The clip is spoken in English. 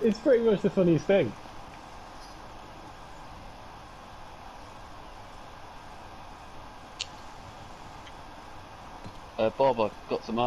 it's pretty much the funniest thing. Uh, Bob, I've got some